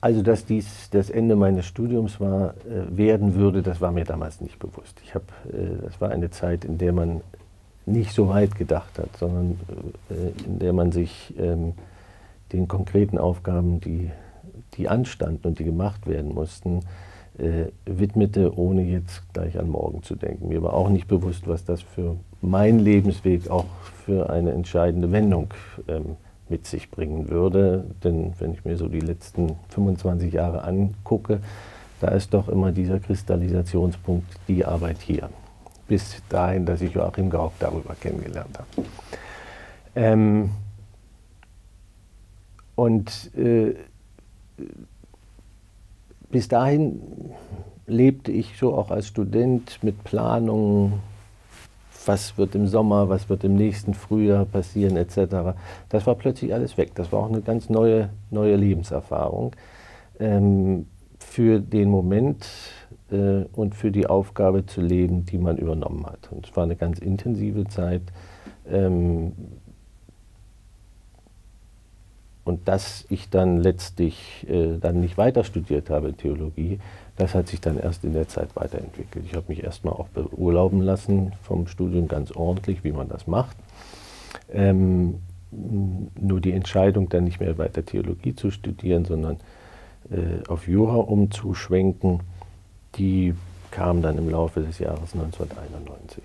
Also, dass dies das Ende meines Studiums war, äh, werden würde, das war mir damals nicht bewusst. Ich hab, äh, das war eine Zeit, in der man nicht so weit gedacht hat, sondern äh, in der man sich ähm, den konkreten Aufgaben, die, die anstanden und die gemacht werden mussten, äh, widmete, ohne jetzt gleich an morgen zu denken. Mir war auch nicht bewusst, was das für meinen Lebensweg auch für eine entscheidende Wendung ähm, mit sich bringen würde. Denn wenn ich mir so die letzten 25 Jahre angucke, da ist doch immer dieser Kristallisationspunkt die Arbeit hier. Bis dahin, dass ich Joachim Gauck darüber kennengelernt habe. Ähm, und äh, bis dahin lebte ich so auch als Student mit Planungen, was wird im Sommer, was wird im nächsten Frühjahr passieren etc. Das war plötzlich alles weg. Das war auch eine ganz neue, neue Lebenserfahrung ähm, für den Moment äh, und für die Aufgabe zu leben, die man übernommen hat. Und es war eine ganz intensive Zeit. Ähm, und dass ich dann letztlich äh, dann nicht weiter studiert habe Theologie, das hat sich dann erst in der Zeit weiterentwickelt. Ich habe mich erstmal auch beurlauben lassen vom Studium ganz ordentlich, wie man das macht. Ähm, nur die Entscheidung, dann nicht mehr weiter Theologie zu studieren, sondern äh, auf Jura umzuschwenken, die kam dann im Laufe des Jahres 1991.